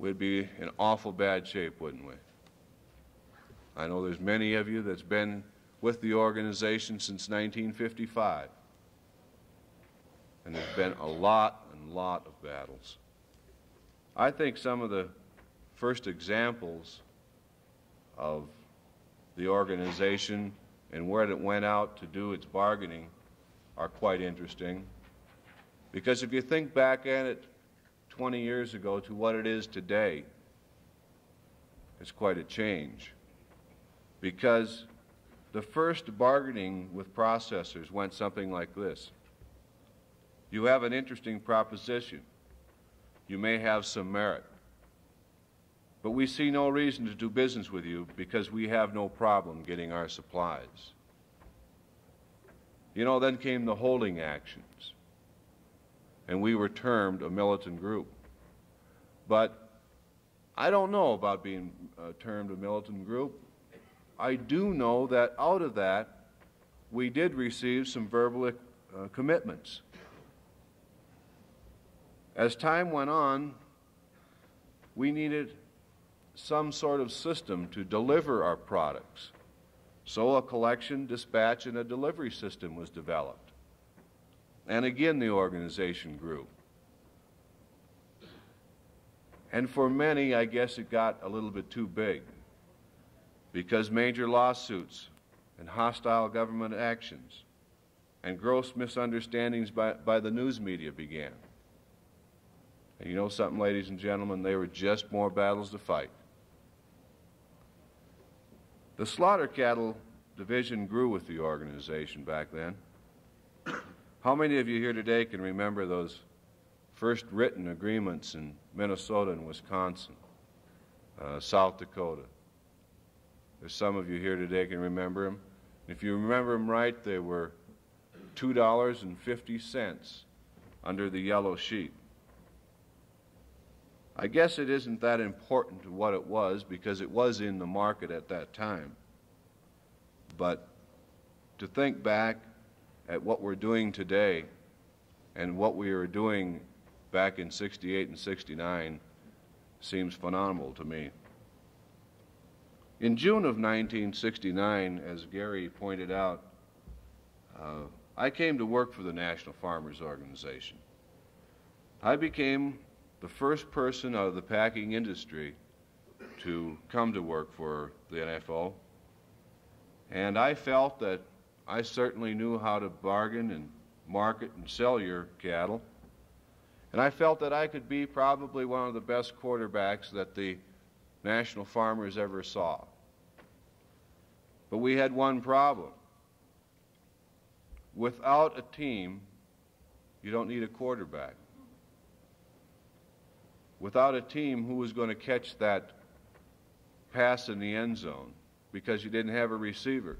we'd be in awful bad shape, wouldn't we? I know there's many of you that's been with the organization since 1955. And there's been a lot and lot of battles. I think some of the first examples of the organization and where it went out to do its bargaining are quite interesting. Because if you think back at it 20 years ago to what it is today, it's quite a change. Because the first bargaining with processors went something like this You have an interesting proposition. You may have some merit. But we see no reason to do business with you because we have no problem getting our supplies. You know, then came the holding actions, and we were termed a militant group. But I don't know about being uh, termed a militant group. I do know that out of that, we did receive some verbal uh, commitments. As time went on, we needed some sort of system to deliver our products. So a collection, dispatch, and a delivery system was developed. And again, the organization grew. And for many, I guess it got a little bit too big because major lawsuits and hostile government actions and gross misunderstandings by, by the news media began. And you know something, ladies and gentlemen, they were just more battles to fight. The slaughter cattle division grew with the organization back then. How many of you here today can remember those first written agreements in Minnesota and Wisconsin, uh, South Dakota? There's some of you here today can remember them. If you remember them right, they were $2.50 under the yellow sheet. I guess it isn't that important to what it was because it was in the market at that time. But to think back at what we're doing today and what we were doing back in 68 and 69 seems phenomenal to me. In June of 1969, as Gary pointed out, uh, I came to work for the National Farmers Organization. I became the first person out of the packing industry to come to work for the NFO. And I felt that I certainly knew how to bargain and market and sell your cattle. And I felt that I could be probably one of the best quarterbacks that the national farmers ever saw. But we had one problem. Without a team, you don't need a quarterback without a team who was going to catch that pass in the end zone because you didn't have a receiver.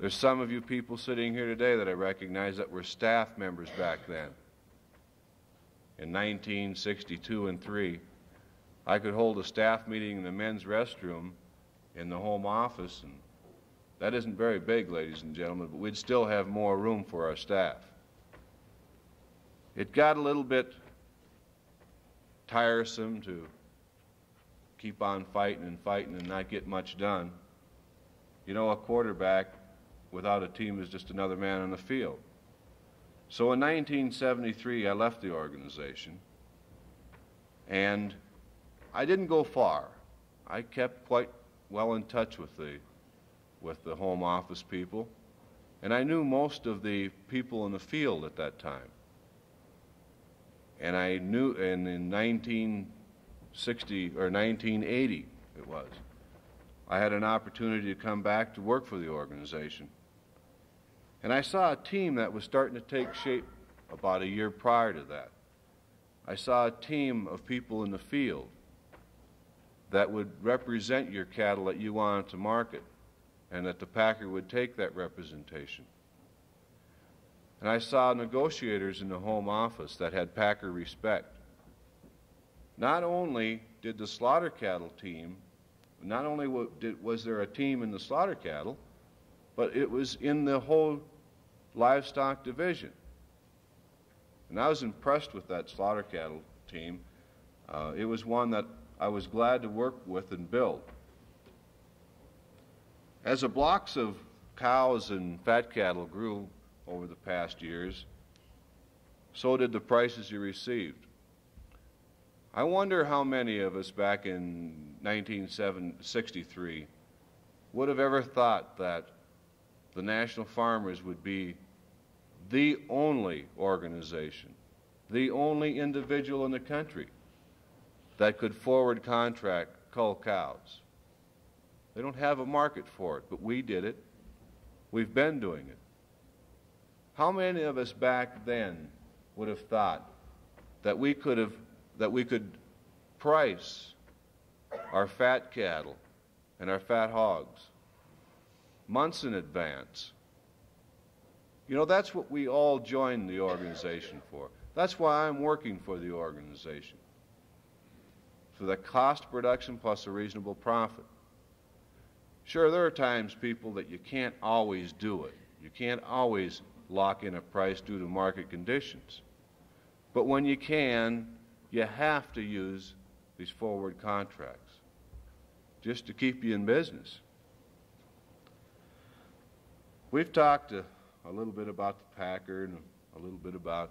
There's some of you people sitting here today that I recognize that were staff members back then. In 1962 and 3, I could hold a staff meeting in the men's restroom in the home office, and that isn't very big, ladies and gentlemen, but we'd still have more room for our staff. It got a little bit tiresome to keep on fighting and fighting and not get much done. You know, a quarterback without a team is just another man on the field. So in 1973, I left the organization, and I didn't go far. I kept quite well in touch with the, with the home office people, and I knew most of the people in the field at that time. And I knew, and in 1960 or 1980, it was, I had an opportunity to come back to work for the organization. And I saw a team that was starting to take shape about a year prior to that. I saw a team of people in the field that would represent your cattle that you wanted to market, and that the packer would take that representation. And I saw negotiators in the home office that had Packer respect. Not only did the slaughter cattle team, not only was there a team in the slaughter cattle, but it was in the whole livestock division. And I was impressed with that slaughter cattle team. Uh, it was one that I was glad to work with and build. As the blocks of cows and fat cattle grew over the past years, so did the prices you received. I wonder how many of us back in 1963 would have ever thought that the National Farmers would be the only organization, the only individual in the country that could forward contract cull cows. They don't have a market for it, but we did it. We've been doing it. How many of us back then would have thought that we could have that we could price our fat cattle and our fat hogs months in advance. You know, that's what we all joined the organization for. That's why I'm working for the organization. For the cost production plus a reasonable profit. Sure, there are times, people, that you can't always do it. You can't always lock in a price due to market conditions. But when you can, you have to use these forward contracts just to keep you in business. We've talked a, a little bit about the Packer and a little bit about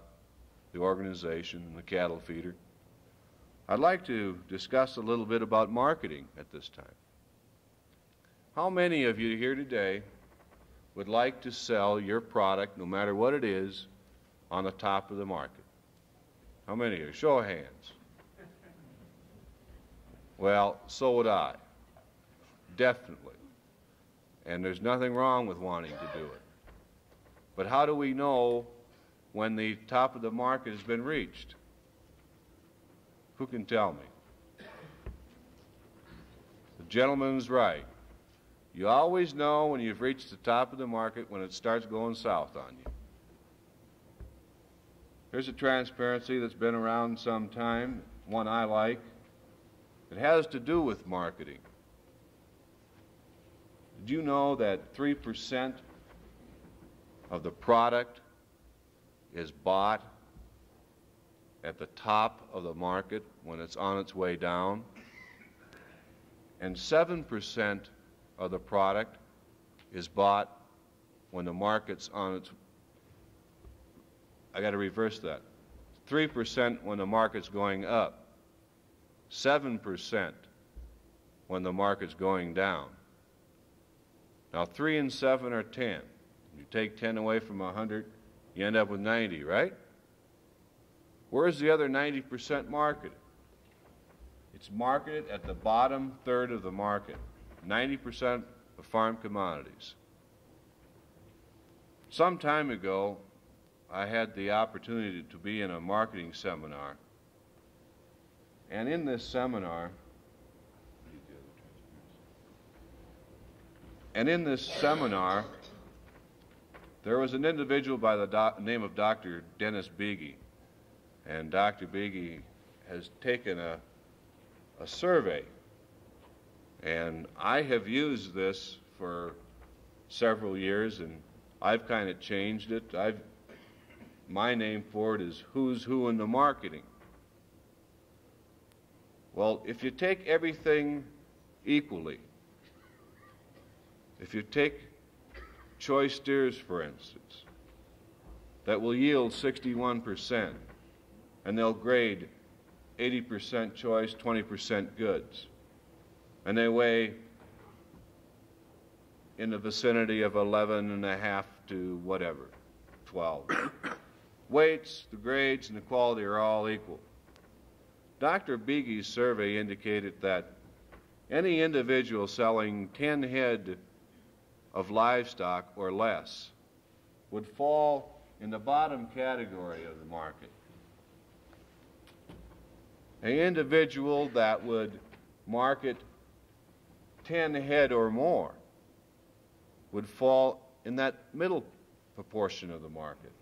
the organization and the cattle feeder. I'd like to discuss a little bit about marketing at this time. How many of you here today would like to sell your product, no matter what it is, on the top of the market? How many of you? Show of hands. Well, so would I. Definitely. And there's nothing wrong with wanting to do it. But how do we know when the top of the market has been reached? Who can tell me? The gentleman's right. You always know when you've reached the top of the market when it starts going south on you. Here's a transparency that's been around some time, one I like. It has to do with marketing. Did you know that 3% of the product is bought at the top of the market when it's on its way down? And 7% of the product is bought when the market's on its I got to reverse that. 3% when the market's going up, 7% when the market's going down. Now, 3 and 7 are 10. You take 10 away from 100, you end up with 90, right? Where's the other 90% marketed? It's marketed at the bottom third of the market, 90% of farm commodities. Some time ago, I had the opportunity to be in a marketing seminar. And in this seminar, and in this seminar, there was an individual by the name of Dr. Dennis Beege. And Dr. Beege has taken a, a survey. And I have used this for several years, and I've kind of changed it. I've my name for it is who's who in the marketing. Well, if you take everything equally, if you take choice steers, for instance, that will yield 61%, and they'll grade 80% choice, 20% goods, and they weigh in the vicinity of 11 and a half to whatever, 12 weights, the grades, and the quality are all equal. Dr. Beege's survey indicated that any individual selling 10 head of livestock or less would fall in the bottom category of the market. An individual that would market 10 head or more would fall in that middle proportion of the market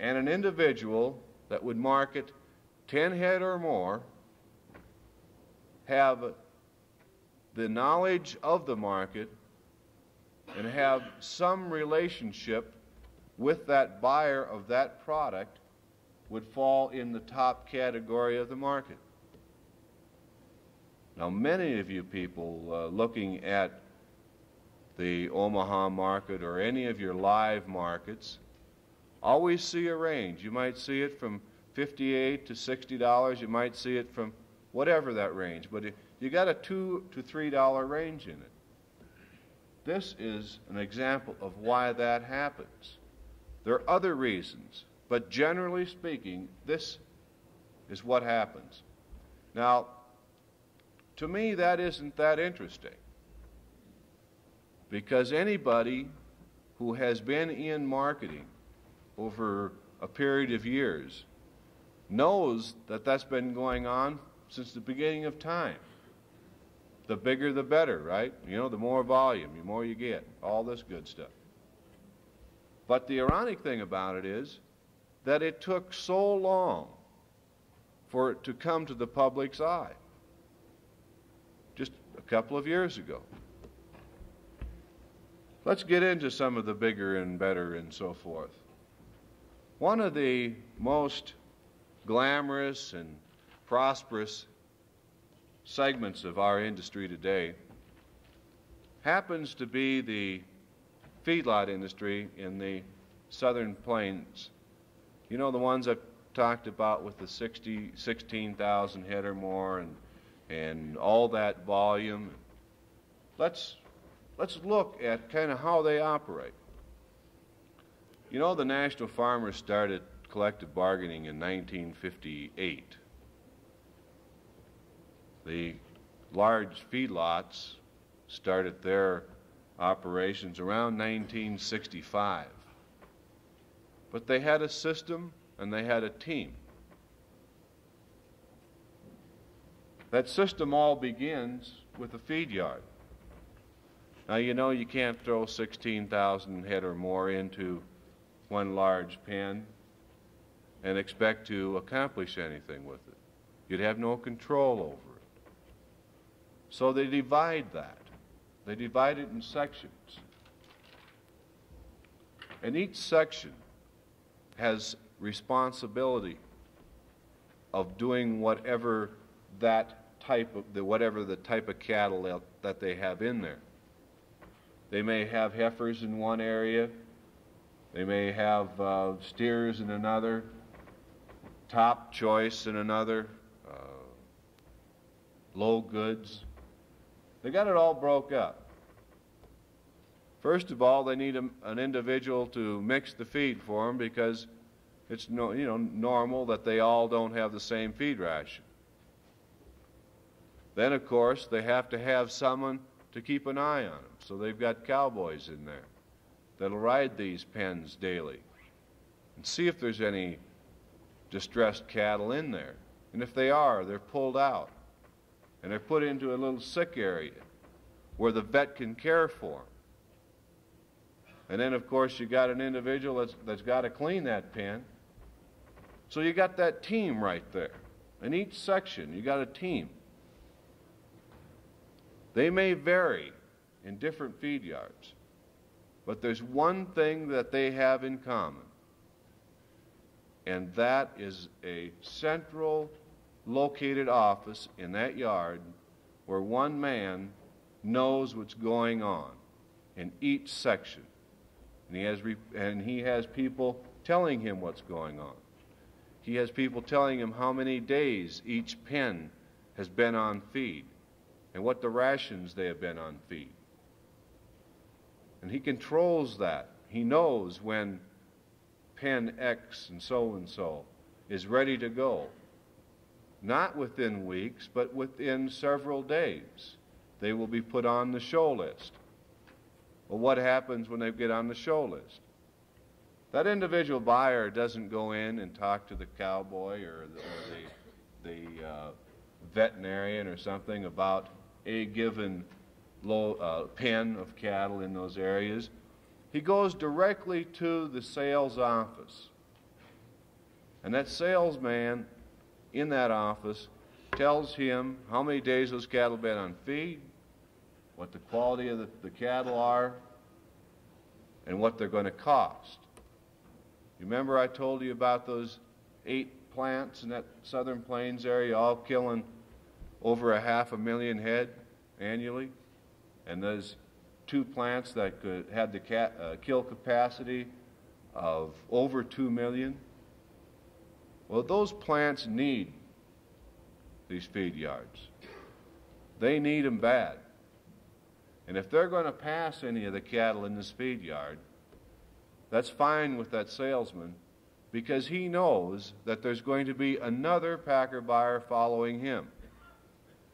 and an individual that would market 10 head or more have the knowledge of the market and have some relationship with that buyer of that product would fall in the top category of the market. Now, many of you people uh, looking at the Omaha market or any of your live markets always see a range. You might see it from 58 to 60 dollars. You might see it from whatever that range, but you got a two to three dollar range in it. This is an example of why that happens. There are other reasons, but generally speaking, this is what happens. Now, to me, that isn't that interesting. Because anybody who has been in marketing over a period of years knows that that's been going on since the beginning of time. The bigger the better, right? You know, the more volume, the more you get, all this good stuff. But the ironic thing about it is that it took so long for it to come to the public's eye. Just a couple of years ago. Let's get into some of the bigger and better and so forth. One of the most glamorous and prosperous segments of our industry today happens to be the feedlot industry in the southern plains. You know, the ones I've talked about with the 60, 16,000 head or more and, and all that volume. Let's, let's look at kind of how they operate. You know, the National Farmers started collective bargaining in 1958. The large feedlots started their operations around 1965. But they had a system and they had a team. That system all begins with a feed yard. Now, you know you can't throw 16,000 head or more into one large pen and expect to accomplish anything with it. You'd have no control over it. So they divide that. They divide it in sections. And each section has responsibility of doing whatever that type of the whatever the type of cattle that they have in there. They may have heifers in one area. They may have uh, steers in another top choice in another, uh, low goods. They got it all broke up. First of all, they need a, an individual to mix the feed for them because it's no, you know, normal that they all don't have the same feed ration. Then, of course, they have to have someone to keep an eye on them. So they've got cowboys in there that'll ride these pens daily and see if there's any distressed cattle in there. And if they are, they're pulled out and they're put into a little sick area where the vet can care for them. And then, of course, you got an individual that's, that's got to clean that pen. So you got that team right there. In each section, you got a team. They may vary in different feed yards, but there's one thing that they have in common and that is a central located office in that yard where one man knows what's going on in each section. And he has, and he has people telling him what's going on. He has people telling him how many days each pen has been on feed and what the rations they have been on feed. And he controls that. He knows when pen X and so and so is ready to go. Not within weeks, but within several days. They will be put on the show list. Well, what happens when they get on the show list? That individual buyer doesn't go in and talk to the cowboy or the, or the, the uh, veterinarian or something about a given low, uh, pen of cattle in those areas. He goes directly to the sales office. And that salesman in that office tells him how many days those cattle been on feed, what the quality of the, the cattle are, and what they're going to cost. You remember I told you about those eight plants in that southern plains area, all killing over a half a million head annually. And those two plants that could, had the cat, uh, kill capacity of over 2 million. Well, those plants need these feed yards. They need them bad. And if they're going to pass any of the cattle in this feed yard, that's fine with that salesman because he knows that there's going to be another packer buyer following him.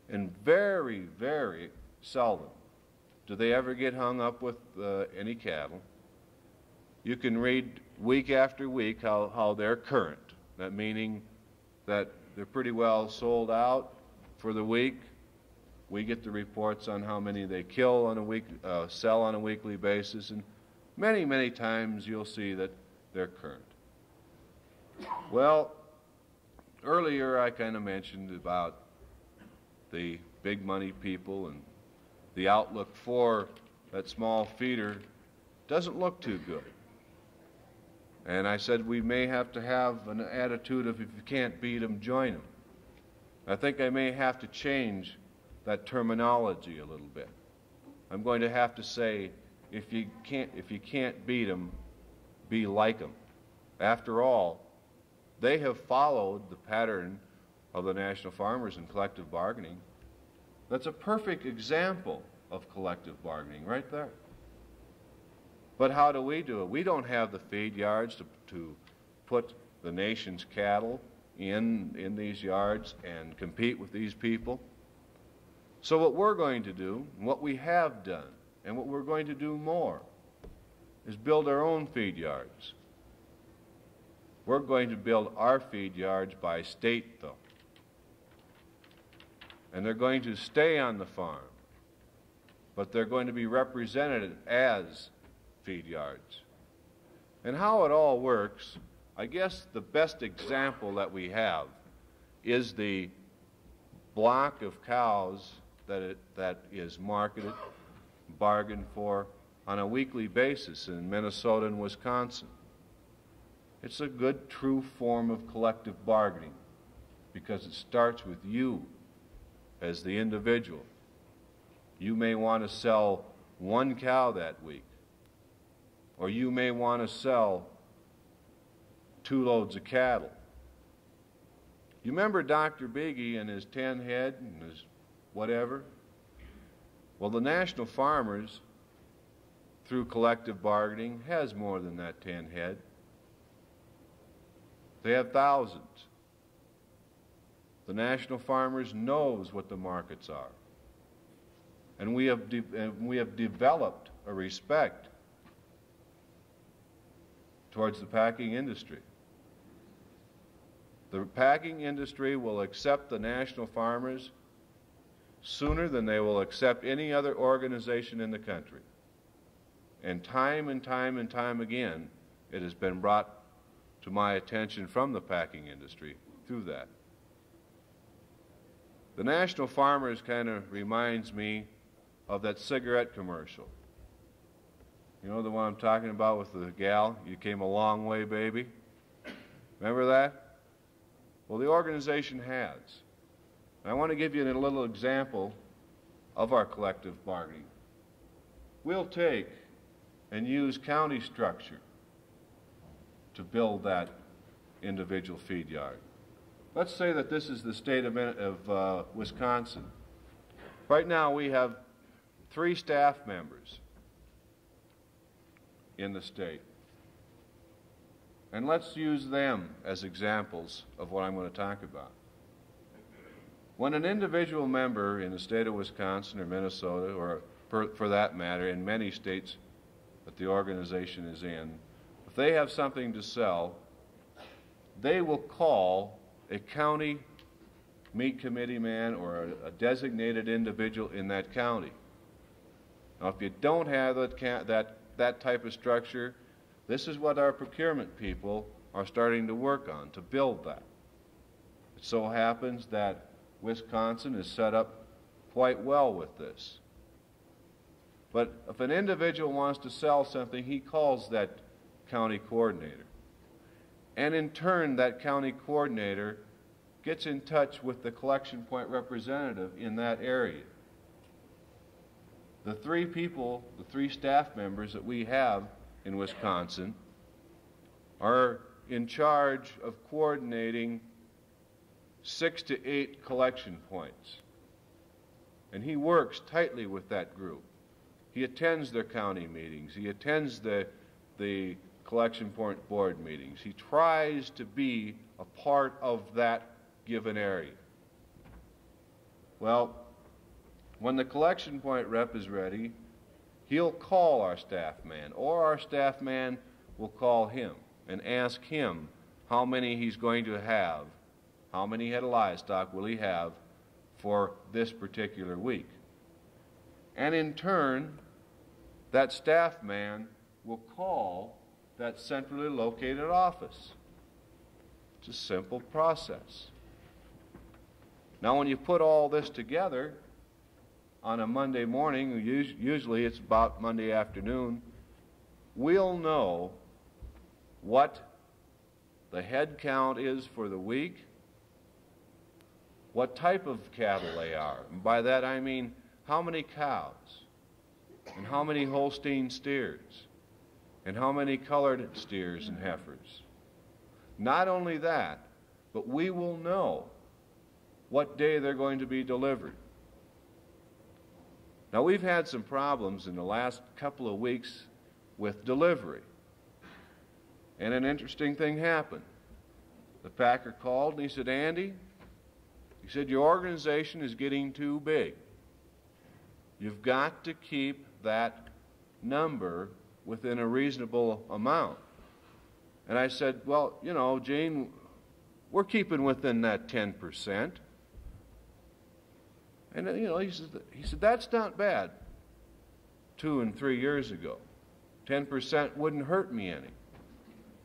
And very, very seldom do they ever get hung up with uh, any cattle. You can read week after week how, how they're current. That meaning that they're pretty well sold out for the week. We get the reports on how many they kill on a week, uh, sell on a weekly basis, and many, many times you'll see that they're current. Well, earlier I kind of mentioned about the big money people and the outlook for that small feeder doesn't look too good. And I said we may have to have an attitude of if you can't beat them, join them. I think I may have to change that terminology a little bit. I'm going to have to say if you can't if you can't beat them, be like them. After all, they have followed the pattern of the national farmers in collective bargaining. That's a perfect example of collective bargaining right there. But how do we do it? We don't have the feed yards to, to put the nation's cattle in, in these yards and compete with these people. So, what we're going to do, what we have done, and what we're going to do more, is build our own feed yards. We're going to build our feed yards by state, though and they're going to stay on the farm, but they're going to be represented as feed yards. And how it all works, I guess the best example that we have is the block of cows that, it, that is marketed, bargained for on a weekly basis in Minnesota and Wisconsin. It's a good, true form of collective bargaining because it starts with you as the individual. You may want to sell one cow that week, or you may want to sell two loads of cattle. You remember Dr. Biggie and his 10 head and his whatever? Well, the national farmers, through collective bargaining, has more than that 10 head. They have thousands. The national farmers knows what the markets are. And we have, de- and we have developed a respect towards the packing industry. The packing industry will accept the national farmers sooner than they will accept any other organization in the country. And time and time and time again, it has been brought to my attention from the packing industry through that. The National Farmers kind of reminds me of that cigarette commercial. You know the one I'm talking about with the gal? You came a long way, baby. Remember that? Well, the organization has. And I want to give you a little example of our collective bargaining. We'll take and use county structure to build that individual feed yard. Let's say that this is the state of, of uh, Wisconsin. Right now, we have three staff members in the state. And let's use them as examples of what I'm going to talk about. When an individual member in the state of Wisconsin or Minnesota, or for, for that matter, in many states that the organization is in, if they have something to sell, they will call a county meat committee man or a, designated individual in that county. Now, if you don't have that, that, that type of structure, this is what our procurement people are starting to work on to build that. It so happens that Wisconsin is set up quite well with this. But if an individual wants to sell something, he calls that county coordinator. And in turn, that county coordinator gets in touch with the collection point representative in that area. The three people, the three staff members that we have in Wisconsin, are in charge of coordinating six to eight collection points. And he works tightly with that group. He attends their county meetings. He attends the, the collection point board meetings. He tries to be a part of that given area. Well, when the collection point rep is ready, he'll call our staff man, or our staff man will call him and ask him how many he's going to have, how many head of livestock will he have for this particular week. And in turn, that staff man will call that centrally located office. It's a simple process. Now, when you put all this together on a Monday morning, usually it's about Monday afternoon, we'll know what the head count is for the week, what type of cattle they are. And by that I mean how many cows, and how many Holstein steers, and how many colored steers and heifers. Not only that, but we will know what day they're going to be delivered. Now, we've had some problems in the last couple of weeks with delivery. And an interesting thing happened. The packer called and he said, Andy, he said, your organization is getting too big. You've got to keep that number within a reasonable amount. And I said, Well, you know, Gene, we're keeping within that 10%. And, uh, you know, he said, he said, That's not bad. Two and three years ago. 10% wouldn't hurt me any.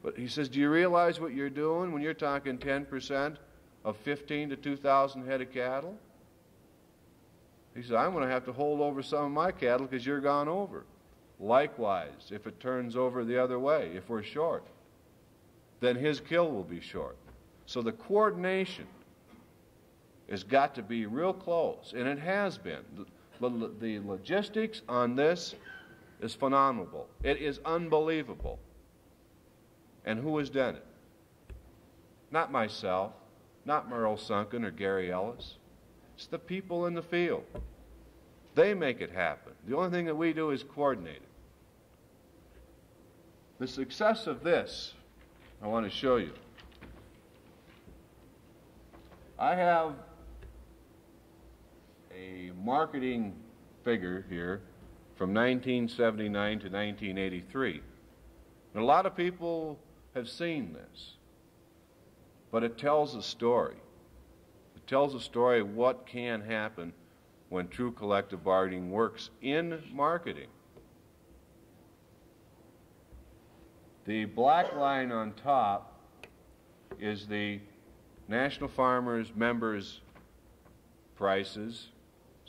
But he says, Do you realize what you're doing when you're talking 10% of 15 to 2,000 head of cattle? He said, I'm going to have to hold over some of my cattle because you're gone over. Likewise, if it turns over the other way, if we're short, then his kill will be short. So the coordination has got to be real close, and it has been. The, the logistics on this is phenomenal. It is unbelievable. And who has done it? Not myself, not Merle Sunken or Gary Ellis. It's the people in the field. They make it happen. The only thing that we do is coordinate it. The success of this, I want to show you. I have a marketing figure here from 1979 to 1983. And a lot of people have seen this. But it tells a story. It tells a story of what can happen when true collective bargaining works in marketing. The black line on top is the National Farmers members' prices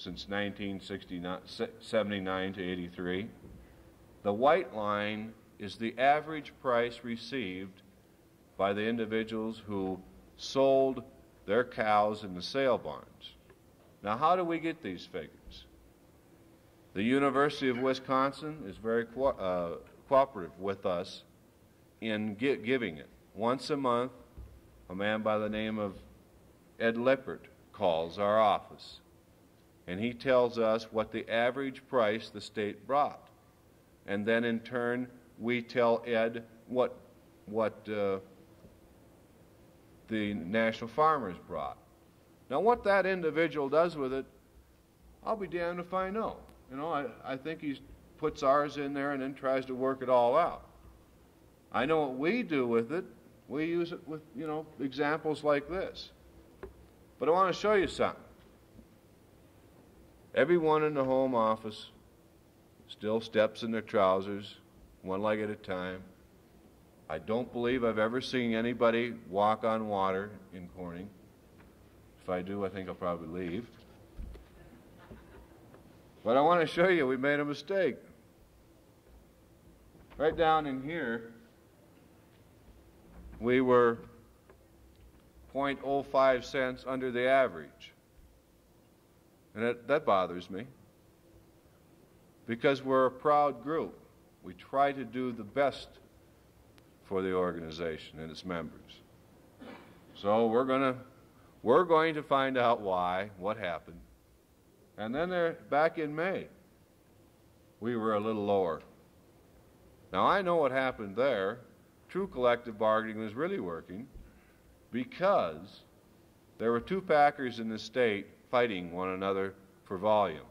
since 1979 to 83. The white line is the average price received by the individuals who sold their cows in the sale barns. Now, how do we get these figures? The University of Wisconsin is very co- uh, cooperative with us in gi- giving it. Once a month, a man by the name of Ed Lippert calls our office, and he tells us what the average price the state brought. And then, in turn, we tell Ed what, what uh, the National Farmers brought. Now, what that individual does with it, I'll be damned if I know. You know, I, I think he puts ours in there and then tries to work it all out. I know what we do with it. We use it with, you know, examples like this. But I want to show you something. Everyone in the home office still steps in their trousers, one leg at a time. I don't believe I've ever seen anybody walk on water in Corning. If I do, I think I'll probably leave. But I want to show you we made a mistake. Right down in here, we were 0.05 cents under the average. And that, that bothers me because we're a proud group. We try to do the best for the organization and its members. So we're going to we're going to find out why, what happened. And then there back in May, we were a little lower. Now I know what happened there. True collective bargaining was really working because there were two packers in the state fighting one another for volume.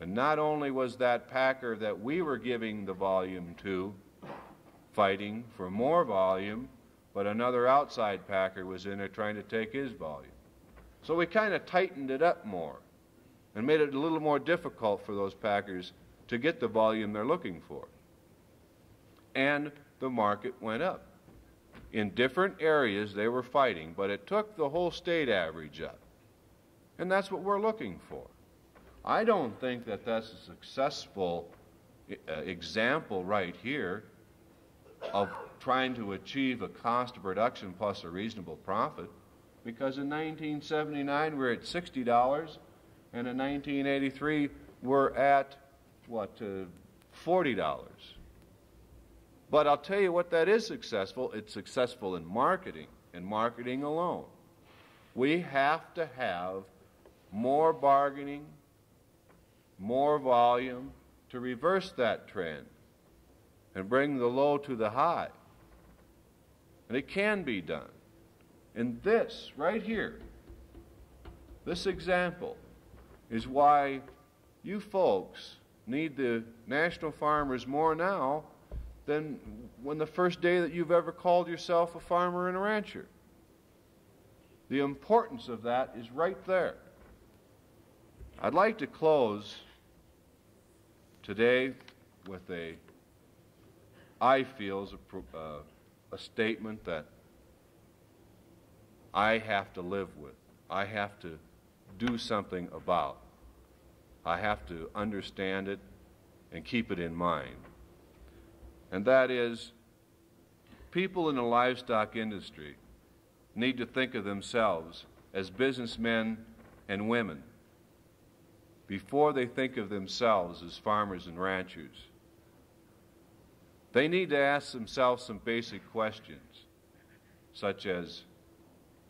And not only was that packer that we were giving the volume to fighting for more volume, but another outside packer was in there trying to take his volume. So we kind of tightened it up more and made it a little more difficult for those packers to get the volume they're looking for. And the market went up. In different areas they were fighting, but it took the whole state average up. And that's what we're looking for. I don't think that that's a successful uh, example right here of trying to achieve a cost of production plus a reasonable profit because in 1979 we're at $60 and in 1983 we're at what uh, $40 but I'll tell you what that is successful. It's successful in marketing and marketing alone. We have to have more bargaining more volume to reverse that trend and bring the low to the high. And it can be done. And this, right here, this example, is why you folks need the national farmers more now than when the first day that you've ever called yourself a farmer and a rancher. The importance of that is right there. I'd like to close today with a, I feel, is a, uh, a statement that I have to live with. I have to do something about. I have to understand it and keep it in mind. And that is, people in the livestock industry need to think of themselves as businessmen and women before they think of themselves as farmers and ranchers. They need to ask themselves some basic questions, such as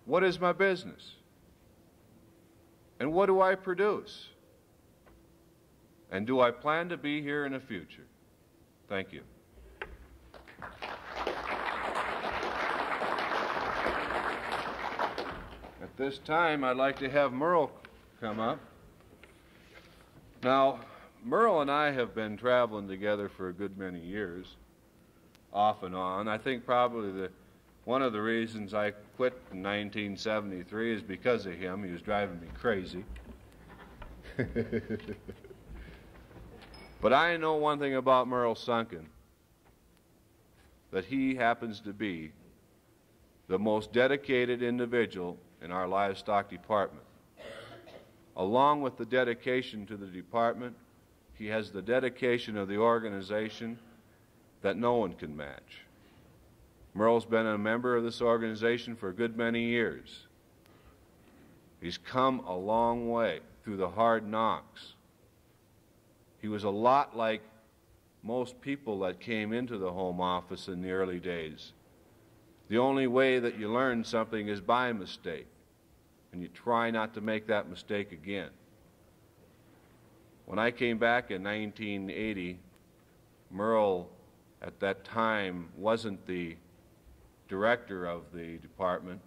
What is my business? And what do I produce? And do I plan to be here in the future? Thank you. At this time, I'd like to have Merle come up. Now, Merle and I have been traveling together for a good many years, off and on. I think probably the one of the reasons I quit in 1973 is because of him. He was driving me crazy. but I know one thing about Merle Sunken that he happens to be the most dedicated individual in our livestock department. Along with the dedication to the department, he has the dedication of the organization that no one can match. Merle's been a member of this organization for a good many years. He's come a long way through the hard knocks. He was a lot like most people that came into the home office in the early days. The only way that you learn something is by mistake and you try not to make that mistake again. When I came back in 1980, Merle at that time wasn't the director of the department,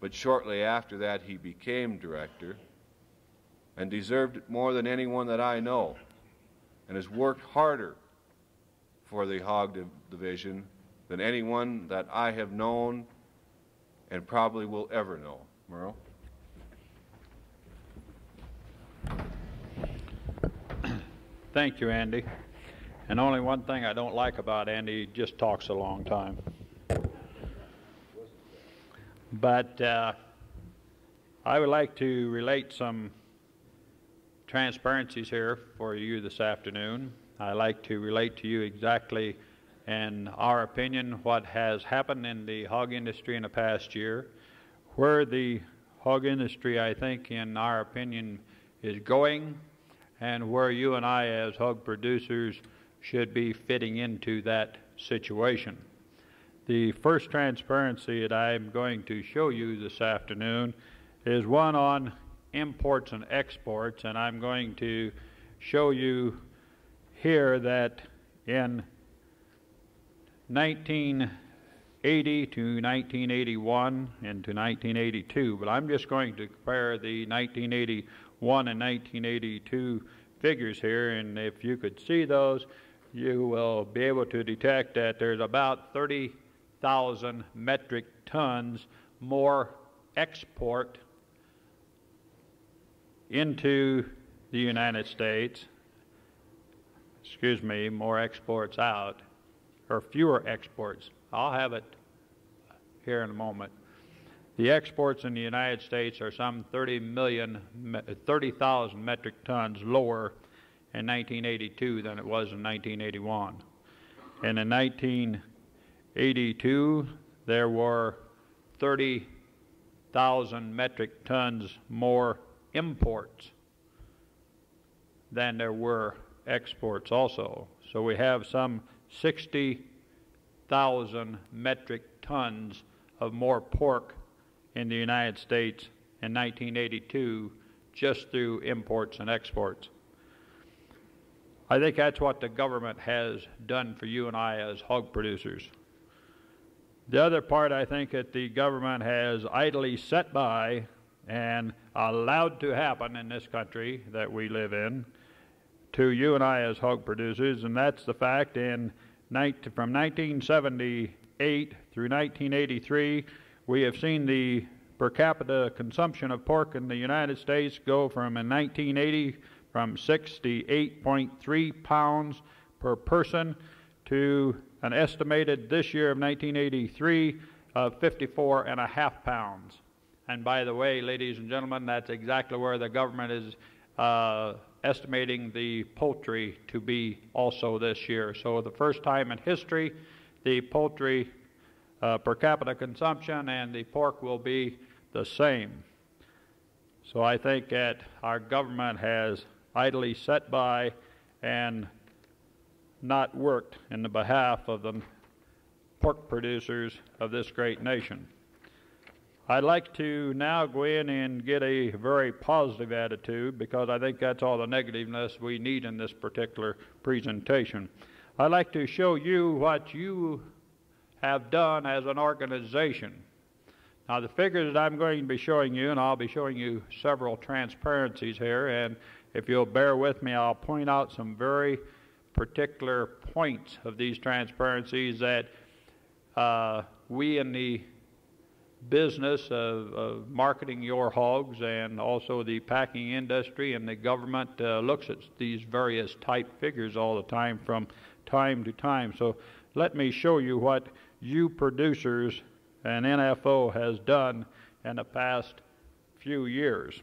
but shortly after that he became director and deserved it more than anyone that I know and has worked harder for the hog division than anyone that I have known and probably will ever know. Merle? Thank you, Andy. And only one thing I don't like about Andy, he just talks a long time. But uh, I would like to relate some transparencies here for you this afternoon. I like to relate to you exactly in our opinion, what has happened in the hog industry in the past year, where the hog industry, I think, in our opinion, is going, and where you and I, as hog producers, should be fitting into that situation. The first transparency that I'm going to show you this afternoon is one on imports and exports, and I'm going to show you here that in 1980 to 1981 and to 1982, but I'm just going to compare the 1981 and 1982 figures here, and if you could see those, you will be able to detect that there's about 30,000 metric tons more export into the United States, excuse me, more exports out or fewer exports. I'll have it here in a moment. The exports in the United States are some 30 million, 30,000 metric tons lower in 1982 than it was in 1981. And in 1982, there were 30,000 metric tons more imports than there were exports also. So we have some 60,000 metric tons of more pork in the United States in 1982 just through imports and exports. I think that's what the government has done for you and I as hog producers. The other part I think that the government has idly set by and allowed to happen in this country that we live in to you and I as hog producers, and that's the fact in from 1978 through 1983, we have seen the per capita consumption of pork in the United States go from in 1980 from 68.3 pounds per person to an estimated this year of 1983 of 54 and a half pounds. And by the way, ladies and gentlemen, that's exactly where the government is uh, estimating the poultry to be also this year. So, the first time in history, the poultry uh, per capita consumption and the pork will be the same. So, I think that our government has idly sat by and not worked in the behalf of the pork producers of this great nation. I'd like to now go in and get a very positive attitude because I think that's all the negativeness we need in this particular presentation. I'd like to show you what you have done as an organization. Now, the figures that I'm going to be showing you, and I'll be showing you several transparencies here, and if you'll bear with me, I'll point out some very particular points of these transparencies that uh, we in the business of, of, marketing your hogs and also the packing industry and the government uh, looks at these various type figures all the time from time to time. So let me show you what you producers and NFO has done in the past few years.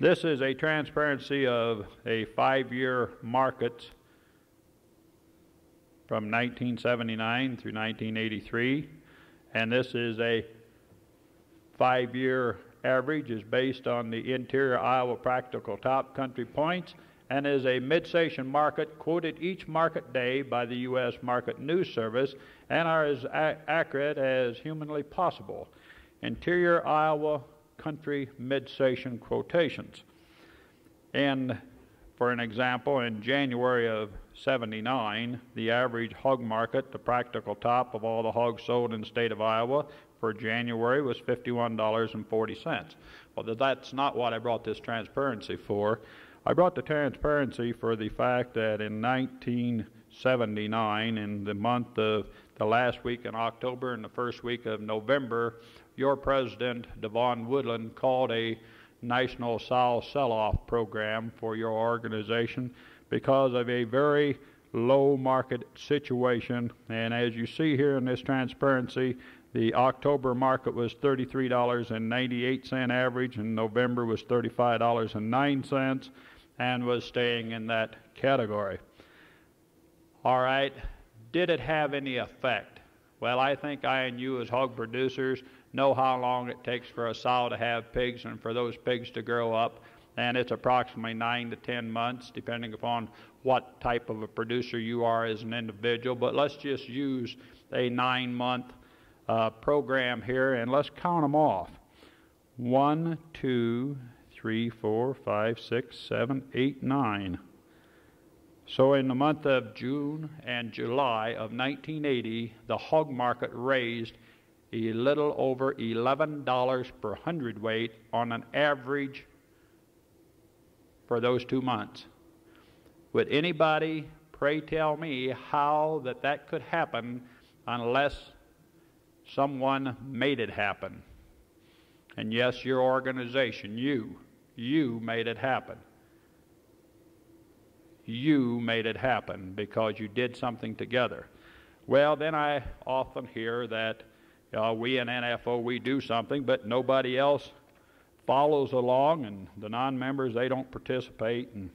This is a transparency of a five year market from 1979 through 1983 and this is a five year average, is based on the interior Iowa practical top country points, and is a mid-session market quoted each market day by the U.S. Market News Service and are as a- accurate as humanly possible. Interior Iowa country mid-session quotations. And for an example, in January of 79, the average hog market, the practical top of all the hogs sold in the state of Iowa for January was $51.40. Well, that's not what I brought this transparency for. I brought the transparency for the fact that in 1979, in the month of the last week in October and the first week of November, your president, DeVon Woodland, called a national sow sell off program for your organization because of a very low market situation. And as you see here in this transparency, the October market was $33.98 average, and November was $35.09 and was staying in that category. All right, Did it have any effect? Well, I think I and you, as hog producers, know how long it takes for a sow to have pigs and for those pigs to grow up, and it's approximately nine to ten months, depending upon what type of a producer you are as an individual. But let's just use a nine month uh, program here and let's count them off. One, two, three, four, five, six, seven, eight, nine. So, in the month of June and July of 1980, the hog market raised a little over $11 per hundredweight on an average for those two months. Would anybody, pray tell me, how that that could happen unless someone made it happen? And yes, your organization, you, you made it happen you made it happen because you did something together. Well, then I often hear that uh, we in NFO, we do something, but nobody else follows along, and the non members, they don't participate, and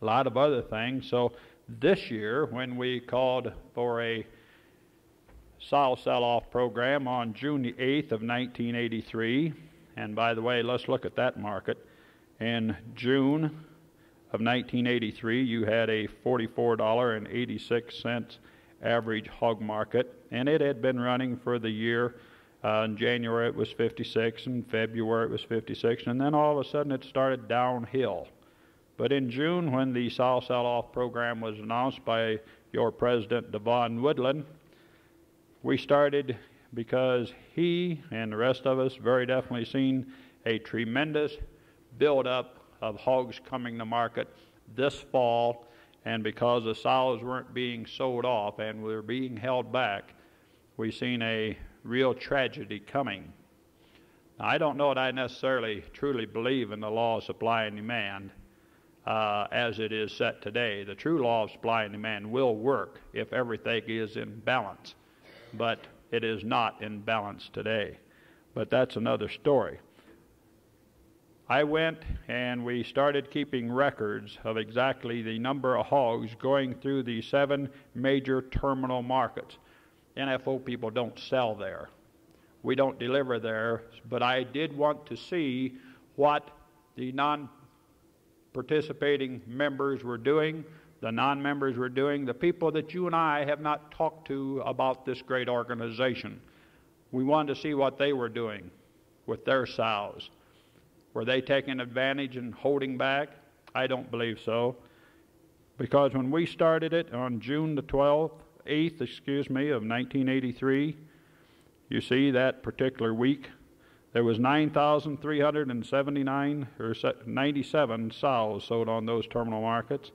a lot of other things. So this year, when we called for a sow sell off program on June the 8th of 1983, and by the way, let's look at that market. In June of 1983, you had a $44.86 average hog market, and it had been running for the year. Uh, in January it was 56, in February it was 56, and then all of a sudden it started downhill. But in June, when the sow sell off program was announced by your president, DeVon Woodland, we started because he and the rest of us very definitely seen a tremendous buildup of hogs coming to market this fall, and because the sows weren't being sold off and were being held back, we've seen a real tragedy coming. Now, I don't know that I necessarily truly believe in the law of supply and demand uh, as it is set today. The true law of supply and demand will work if everything is in balance, but it is not in balance today. But that's another story. I went and we started keeping records of exactly the number of hogs going through the seven major terminal markets. NFO people don't sell there. We don't deliver there, but I did want to see what the non participating members were doing, the non members were doing, the people that you and I have not talked to about this great organization. We wanted to see what they were doing with their sows. Were they taking advantage and holding back? I don't believe so. Because when we started it on June the 12th, 8th, excuse me, of 1983, you see that particular week, there was 9,379 or 97 sows sold on those terminal markets.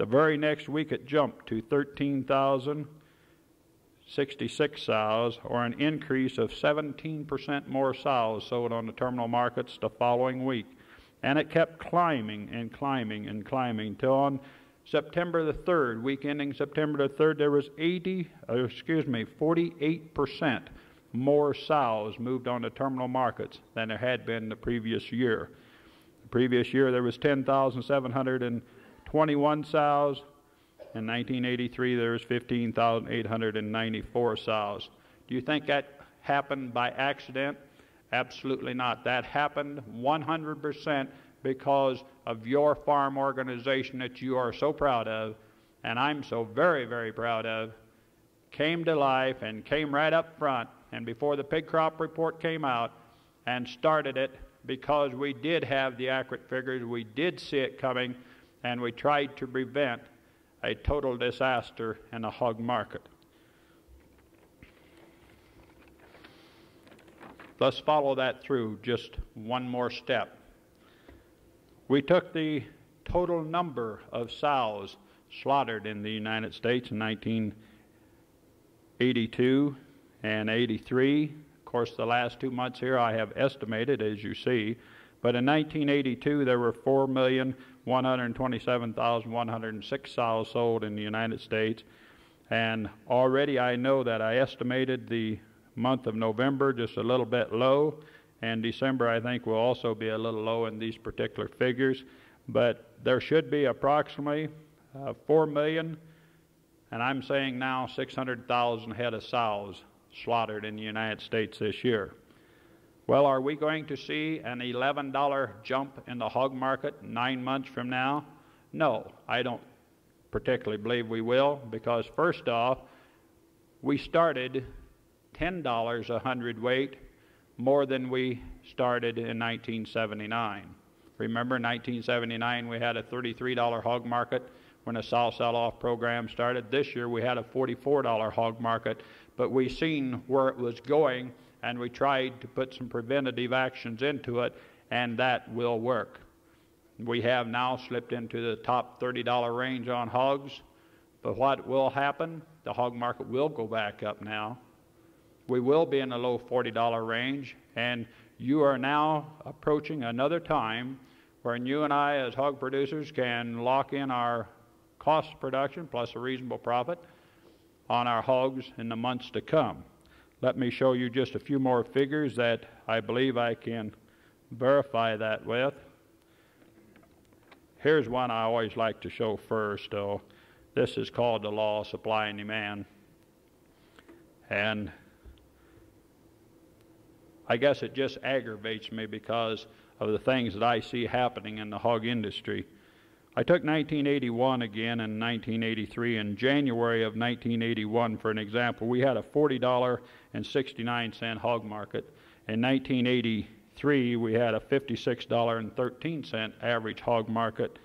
The very next week it jumped to 13,066 sows, or an increase of 17% more sows sold on the terminal markets the following week. And it kept climbing and climbing and climbing till on September the 3rd, week ending September the 3rd, there was 80, uh, excuse me, 48% more sows moved on the terminal markets than there had been the previous year. The previous year there was 10,721 sows. In 1983, there was 15,894 sows. Do you think that happened by accident? Absolutely not. That happened 100% because of your farm organization that you are so proud of, and I'm so very, very proud of, came to life and came right up front, and before the pig crop report came out, and started it because we did have the accurate figures, we did see it coming, and we tried to prevent a total disaster in the hog market. Let's follow that through just one more step. We took the total number of sows slaughtered in the United States in 1982 and 83. Of course, the last two months here I have estimated, as you see, but in 1982 there were 4 million 127,106 sows sold in the United States. And already I know that I estimated the month of November just a little bit low, and December I think will also be a little low in these particular figures. But there should be approximately uh, 4 million and I'm saying now 600,000 head of sows slaughtered in the United States this year. Well, are we going to see an $11 jump in the hog market nine months from now? No, I don't particularly believe we will because, first off, we started $10 a hundredweight more than we started in 1979. Remember, in 1979, we had a $33 hog market when the sow sell off program started. This year, we had a $44 hog market, but we've seen where it was going and we tried to put some preventative actions into it, and that will work. We have now slipped into the top $30 range on hogs, but what will happen? The hog market will go back up now. We will be in the low $40 range, and you are now approaching another time when you and I, as hog producers, can lock in our cost of production plus a reasonable profit on our hogs in the months to come. Let me show you just a few more figures that I believe I can verify that with. Here's one I always like to show first, though. This is called the law of supply and demand. And I guess it just aggravates me because of the things that I see happening in the hog industry. I took 1981 again and 1983. In January of 1981, for an example, we had a $40.69 hog market. In 1983, we had a $56.13 average hog market,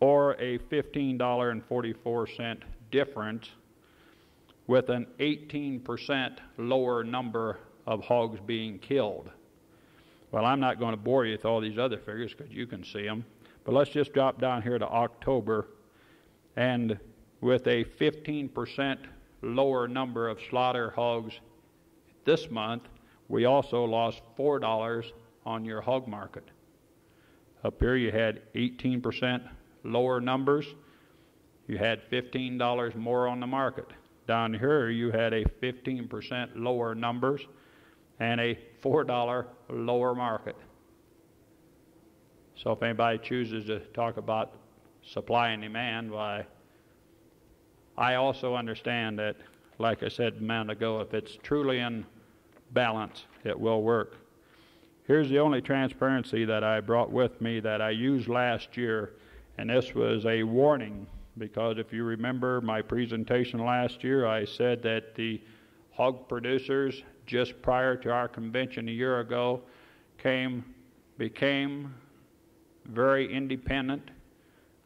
or a $15.44 difference, with an 18% lower number of hogs being killed. Well, I'm not going to bore you with all these other figures because you can see them. But let's just drop down here to October. And with a 15% lower number of slaughter hogs this month, we also lost $4 on your hog market. Up here, you had 18% lower numbers. You had $15 more on the market. Down here, you had a 15% lower numbers and a $4 lower market. So if anybody chooses to talk about supply and demand, why, I also understand that, like I said a minute ago, if it's truly in balance, it will work. Here's the only transparency that I brought with me that I used last year, and this was a warning because if you remember my presentation last year, I said that the hog producers just prior to our convention a year ago came became very independent.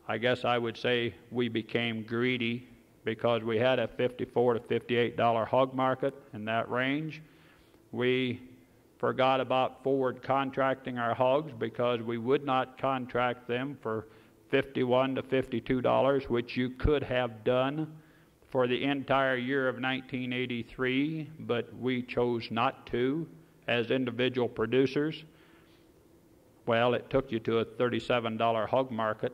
I guess I would say we became greedy because we had a 54 to 58 dollar hog market in that range. We forgot about forward contracting our hogs because we would not contract them for 51 to 52 dollars, which you could have done for the entire year of 1983, but we chose not to as individual producers. Well, it took you to a $37 hog market.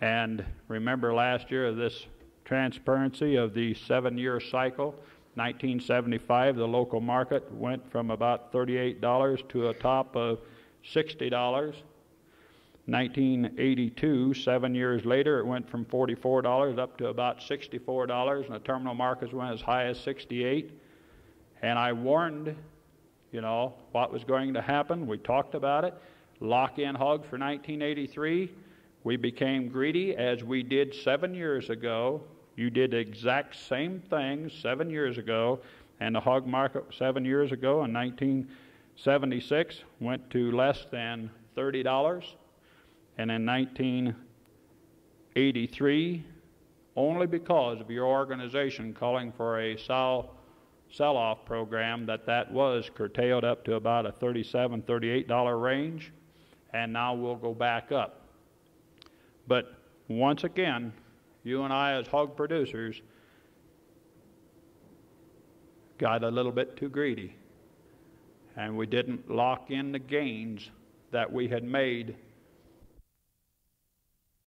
And remember last year of this transparency of the seven year cycle, 1975, the local market went from about $38 to a top of $60. 1982, seven years later, it went from $44 up to about $64, and the terminal markets went as high as 68. And I warned, you know, what was going to happen. We talked about it. Lock in hog for 1983. We became greedy as we did seven years ago. You did the exact same thing seven years ago, and the hog market seven years ago in 1976 went to less than $30. And in 1983, only because of your organization calling for a sell, sell-off program that that was curtailed up to about a 37 $38 range, and now we'll go back up. But once again, you and I as hog producers got a little bit too greedy and we didn't lock in the gains that we had made